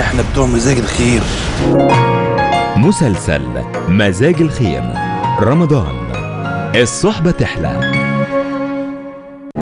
إحنا بتوع مزاج الخير. مسلسل مزاج الخير رمضان. الصحبة تحلى.